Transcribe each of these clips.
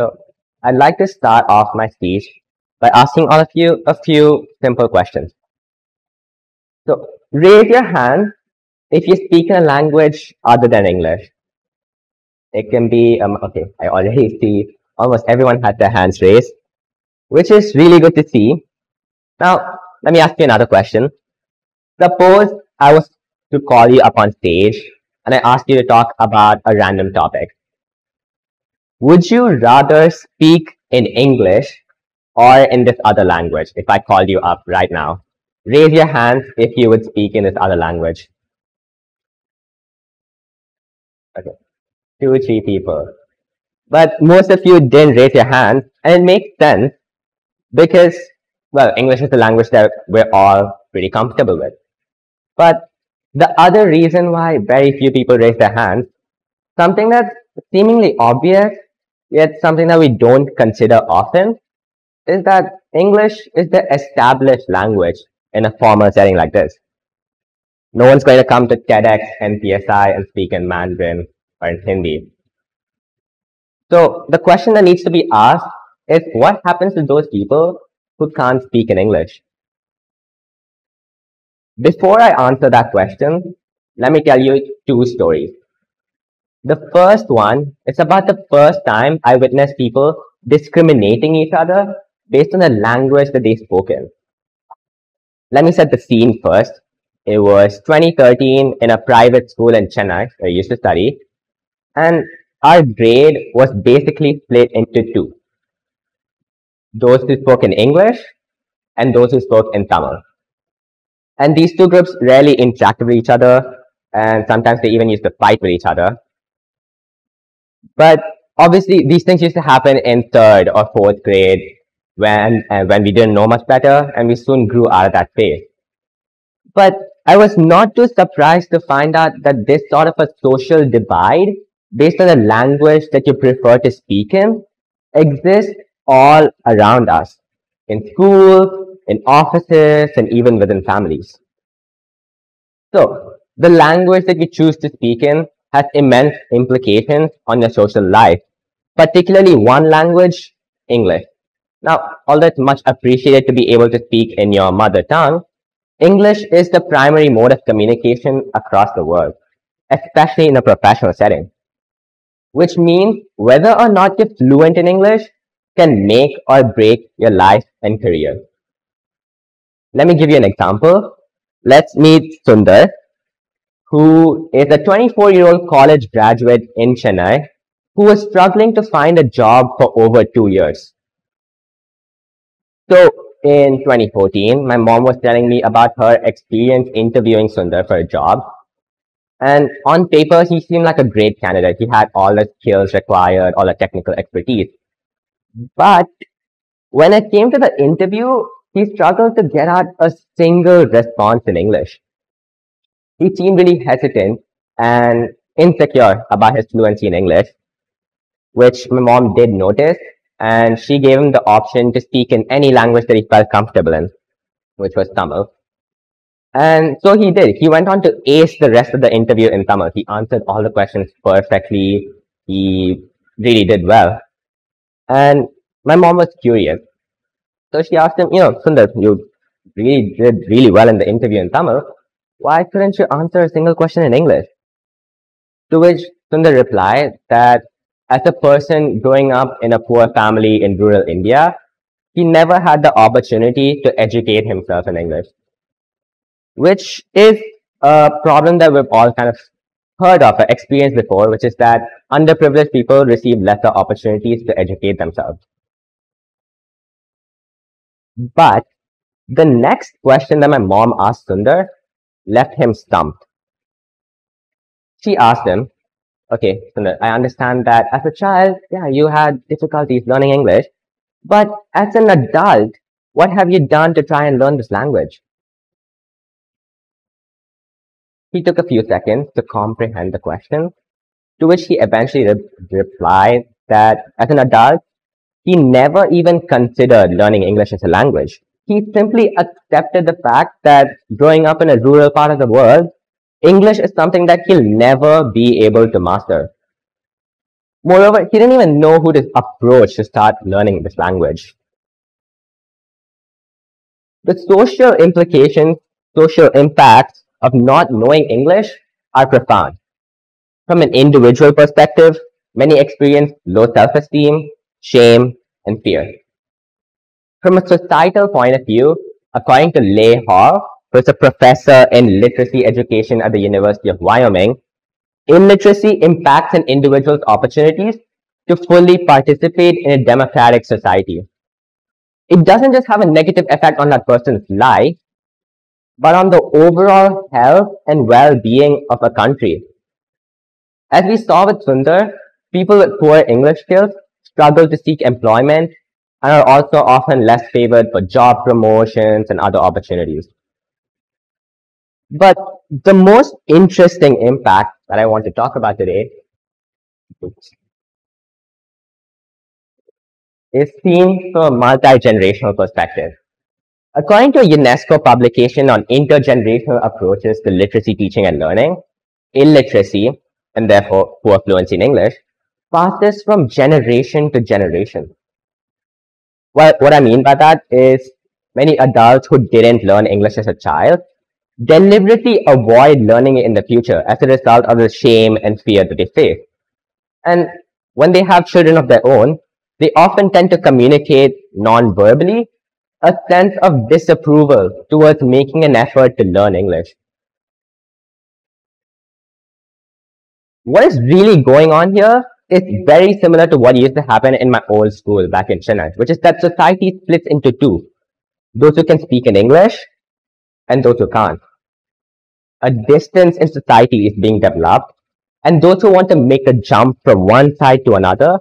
So I'd like to start off my speech by asking all of you a few simple questions. So raise your hand if you speak in a language other than English. It can be, um, okay, I already see almost everyone had their hands raised, which is really good to see. Now, let me ask you another question. Suppose I was to call you up on stage and I asked you to talk about a random topic. Would you rather speak in English or in this other language if I called you up right now? Raise your hands if you would speak in this other language. Okay, two, three people. But most of you didn't raise your hands, and it makes sense because, well, English is a language that we're all pretty comfortable with. But the other reason why very few people raise their hands, something that's seemingly obvious yet something that we don't consider often is that English is the established language in a formal setting like this. No one's going to come to TEDx NPSI and speak in Mandarin or in Hindi. So the question that needs to be asked is what happens to those people who can't speak in English? Before I answer that question, let me tell you two stories. The first one is about the first time I witnessed people discriminating each other based on the language that they spoke in. Let me set the scene first. It was 2013 in a private school in Chennai where I used to study. And our grade was basically split into two. Those who spoke in English and those who spoke in Tamil. And these two groups rarely interacted with each other and sometimes they even used to fight with each other. But obviously, these things used to happen in third or fourth grade when uh, when we didn't know much better, and we soon grew out of that phase. But I was not too surprised to find out that this sort of a social divide based on the language that you prefer to speak in exists all around us in schools, in offices, and even within families. So, the language that we choose to speak in has immense implications on your social life, particularly one language, English. Now, although it's much appreciated to be able to speak in your mother tongue, English is the primary mode of communication across the world, especially in a professional setting. Which means whether or not you're fluent in English can make or break your life and career. Let me give you an example. Let's meet Sundar, who is a 24 year old college graduate in Chennai who was struggling to find a job for over two years. So in 2014, my mom was telling me about her experience interviewing Sundar for a job. And on paper, he seemed like a great candidate. He had all the skills required, all the technical expertise. But when it came to the interview, he struggled to get out a single response in English he seemed really hesitant and insecure about his fluency in English, which my mom did notice. And she gave him the option to speak in any language that he felt comfortable in, which was Tamil. And so he did. He went on to ace the rest of the interview in Tamil. He answered all the questions perfectly. He really did well. And my mom was curious. So she asked him, you know, Sundar, you really did really well in the interview in Tamil. Why couldn't you answer a single question in English? To which Sundar replied that as a person growing up in a poor family in rural India, he never had the opportunity to educate himself in English, which is a problem that we've all kind of heard of or experienced before, which is that underprivileged people receive lesser opportunities to educate themselves. But the next question that my mom asked Sundar left him stumped. She asked him, okay, Sundar, I understand that as a child, yeah, you had difficulties learning English, but as an adult, what have you done to try and learn this language? He took a few seconds to comprehend the question, to which he eventually re replied that as an adult, he never even considered learning English as a language he simply accepted the fact that growing up in a rural part of the world, English is something that he'll never be able to master. Moreover, he didn't even know who to approach to start learning this language. The social implications, social impacts of not knowing English are profound. From an individual perspective, many experience low self-esteem, shame, and fear. From a societal point of view, according to Leigh Hall, who is a professor in literacy education at the University of Wyoming, illiteracy impacts an individual's opportunities to fully participate in a democratic society. It doesn't just have a negative effect on that person's life, but on the overall health and well-being of a country. As we saw with Sundar, people with poor English skills struggle to seek employment and are also often less favored for job promotions and other opportunities. But the most interesting impact that I want to talk about today is seen from a multi-generational perspective. According to a UNESCO publication on intergenerational approaches to literacy teaching and learning, illiteracy, and therefore poor fluency in English, passes from generation to generation. Well, what I mean by that is many adults who didn't learn English as a child deliberately avoid learning it in the future as a result of the shame and fear that they face. And when they have children of their own, they often tend to communicate non-verbally a sense of disapproval towards making an effort to learn English. What is really going on here is very similar to what used to happen in my old school back in Chennai, which is that society splits into two. Those who can speak in English and those who can't. A distance in society is being developed and those who want to make a jump from one side to another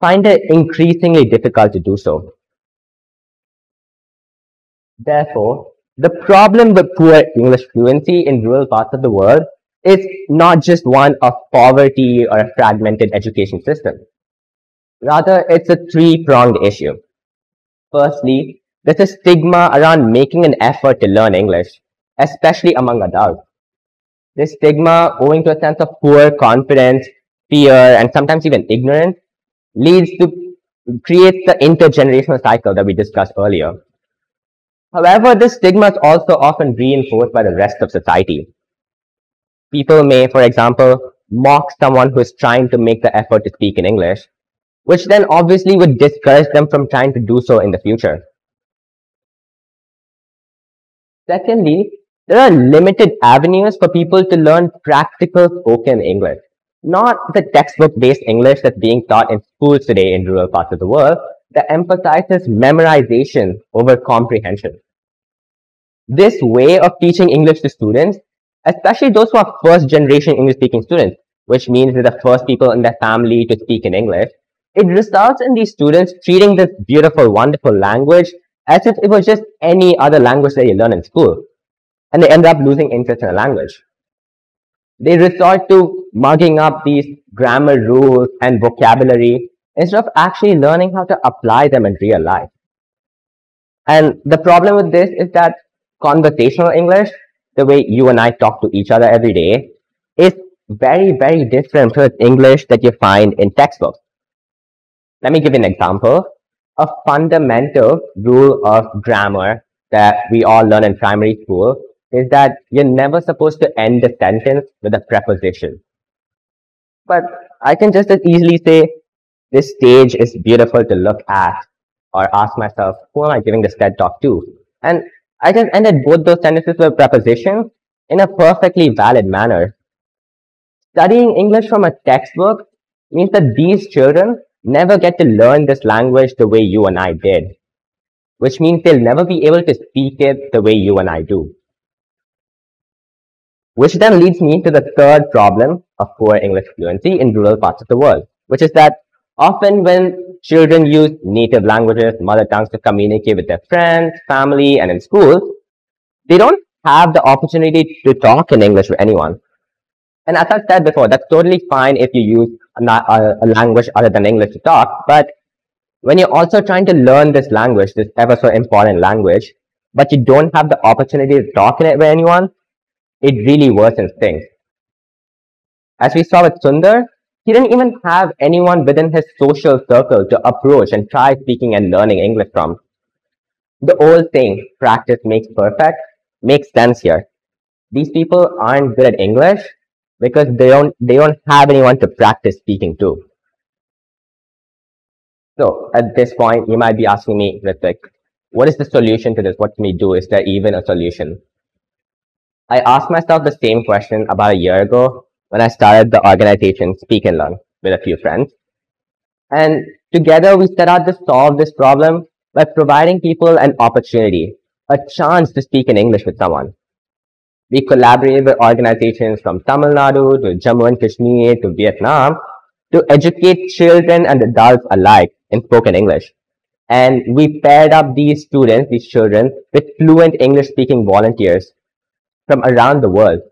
find it increasingly difficult to do so. Therefore, the problem with poor English fluency in rural parts of the world is not just one of poverty or a fragmented education system. Rather, it's a three-pronged issue. Firstly, there's a stigma around making an effort to learn English, especially among adults. This stigma, owing to a sense of poor confidence, fear, and sometimes even ignorance, leads to creates the intergenerational cycle that we discussed earlier. However, this stigma is also often reinforced by the rest of society. People may, for example, mock someone who is trying to make the effort to speak in English, which then obviously would discourage them from trying to do so in the future. Secondly, there are limited avenues for people to learn practical spoken English, not the textbook-based English that's being taught in schools today in rural parts of the world, that emphasizes memorization over comprehension. This way of teaching English to students, especially those who are first generation English speaking students, which means they're the first people in their family to speak in English, it results in these students treating this beautiful, wonderful language as if it was just any other language that you learn in school. And they end up losing interest in the language. They resort to mugging up these grammar rules and vocabulary instead of actually learning how to apply them in real life. And the problem with this is that conversational English, the way you and I talk to each other every day, is very, very different from English that you find in textbooks. Let me give you an example. A fundamental rule of grammar that we all learn in primary school is that you're never supposed to end a sentence with a preposition. But I can just as easily say, this stage is beautiful to look at or ask myself, who am I giving this TED talk to? And I just ended both those sentences with prepositions in a perfectly valid manner. Studying English from a textbook means that these children never get to learn this language the way you and I did, which means they'll never be able to speak it the way you and I do. Which then leads me to the third problem of poor English fluency in rural parts of the world, which is that Often when children use native languages, mother tongues to communicate with their friends, family, and in schools, they don't have the opportunity to talk in English with anyone. And as I said before, that's totally fine if you use a, a language other than English to talk. But when you're also trying to learn this language, this ever so important language, but you don't have the opportunity to talk in it with anyone, it really worsens things. As we saw with Sundar, he didn't even have anyone within his social circle to approach and try speaking and learning English from. The old saying, practice makes perfect, makes sense here. These people aren't good at English because they don't, they don't have anyone to practice speaking to. So at this point, you might be asking me, Ritvik, what is the solution to this? What can we do? Is there even a solution? I asked myself the same question about a year ago when I started the organization Speak and Learn with a few friends. And together we set out to solve this problem by providing people an opportunity, a chance to speak in English with someone. We collaborated with organizations from Tamil Nadu to Jammu and Kashmir to Vietnam to educate children and adults alike in spoken English. And we paired up these students, these children, with fluent English speaking volunteers from around the world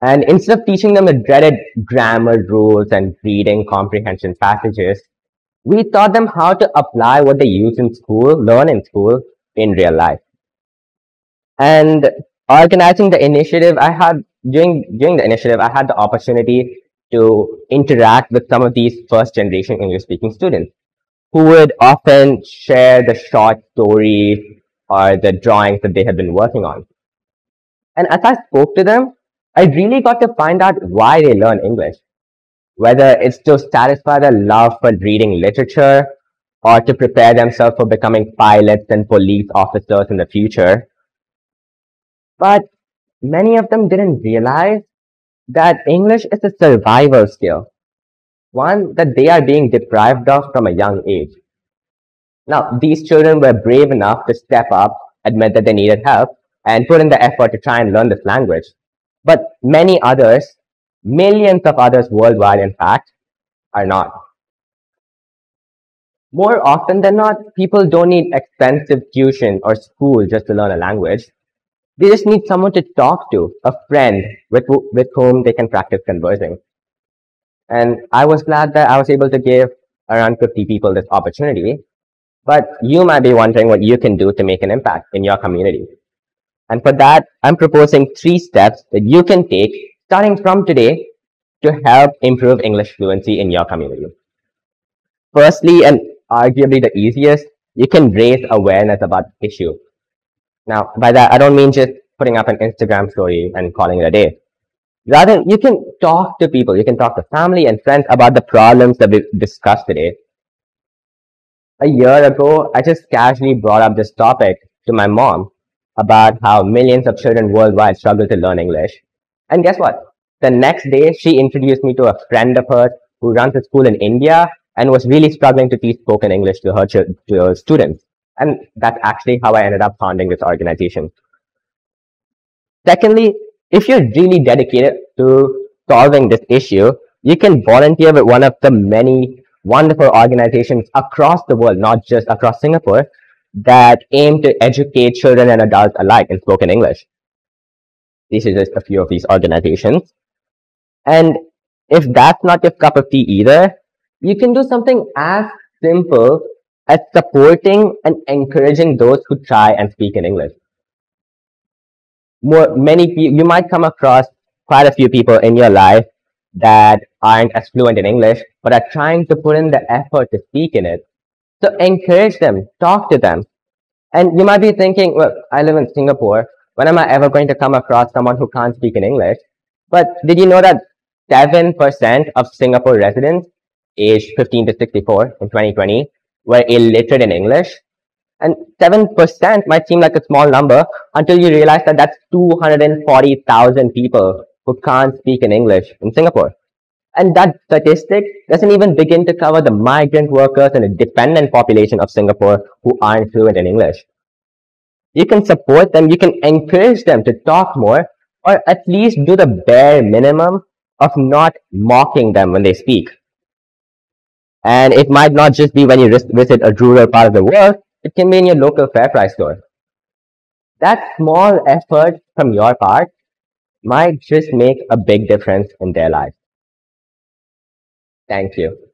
and instead of teaching them the dreaded grammar rules and reading comprehension passages, we taught them how to apply what they use in school, learn in school, in real life. And organizing the initiative, I had, during, during the initiative, I had the opportunity to interact with some of these first generation English speaking students who would often share the short stories or the drawings that they had been working on. And as I spoke to them, I really got to find out why they learn English. Whether it's to satisfy their love for reading literature or to prepare themselves for becoming pilots and police officers in the future. But many of them didn't realize that English is a survival skill, one that they are being deprived of from a young age. Now, these children were brave enough to step up, admit that they needed help, and put in the effort to try and learn this language. But many others, millions of others worldwide, in fact, are not. More often than not, people don't need expensive tuition or school just to learn a language. They just need someone to talk to, a friend with, with whom they can practice conversing. And I was glad that I was able to give around 50 people this opportunity. But you might be wondering what you can do to make an impact in your community. And for that, I'm proposing three steps that you can take starting from today to help improve English fluency in your community. Firstly, and arguably the easiest, you can raise awareness about the issue. Now, by that, I don't mean just putting up an Instagram story and calling it a day. Rather, you can talk to people, you can talk to family and friends about the problems that we discussed today. A year ago, I just casually brought up this topic to my mom about how millions of children worldwide struggle to learn English. And guess what? The next day, she introduced me to a friend of hers who runs a school in India and was really struggling to teach spoken English to her, to her students. And that's actually how I ended up founding this organization. Secondly, if you're really dedicated to solving this issue, you can volunteer with one of the many wonderful organizations across the world, not just across Singapore, that aim to educate children and adults alike in spoken English. These are just a few of these organizations. And if that's not your cup of tea either, you can do something as simple as supporting and encouraging those who try and speak in English. More, many you might come across quite a few people in your life that aren't as fluent in English, but are trying to put in the effort to speak in it. So encourage them, talk to them. And you might be thinking, well, I live in Singapore. When am I ever going to come across someone who can't speak in English? But did you know that 7% of Singapore residents aged 15 to 64 in 2020 were illiterate in English? And 7% might seem like a small number until you realize that that's 240,000 people who can't speak in English in Singapore. And that statistic doesn't even begin to cover the migrant workers and the dependent population of Singapore who aren't fluent in English. You can support them, you can encourage them to talk more, or at least do the bare minimum of not mocking them when they speak. And it might not just be when you visit a rural part of the world, it can be in your local fair price store. That small effort from your part might just make a big difference in their lives. Thank you.